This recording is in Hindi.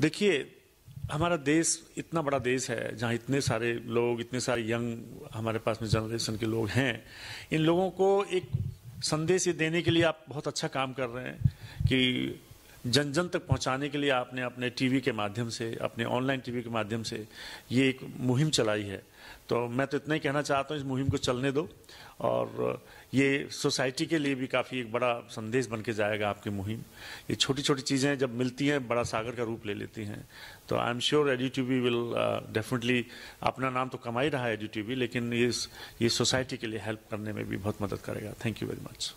देखिए, हमारा देश इतना बड़ा देश है, जहाँ इतने सारे लोग, इतने सारे यंग हमारे पास में जनरेशन के लोग हैं, इन लोगों को एक संदेश ये देने के लिए आप बहुत अच्छा काम कर रहे हैं कि जन जन तक पहुँचाने के लिए आपने अपने टीवी के माध्यम से, अपने ऑनलाइन टीवी के माध्यम से ये एक मुहिम चलाई है। तो मैं तो इतना ही कहना चाहता हूँ, इस मुहिम को चलने दो और ये सोसाइटी के लिए भी काफ़ी एक बड़ा संदेश बन के जाएगा आपकी मुहिम। ये छोटी छोटी चीज़ें जब मिलती हैं, बड़ा सागर का रूप ले लेती हैं। तो I am sure AD T will definitely अपना नाम तो कमा ही रहा है एडी टी लेकिन ये ये सोसाइटी के लिए हेल्प करने में भी बहुत मदद करेगा। Thank you very much.